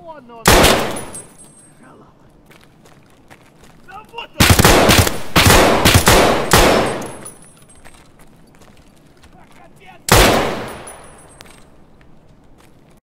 Вон он! Да вот он!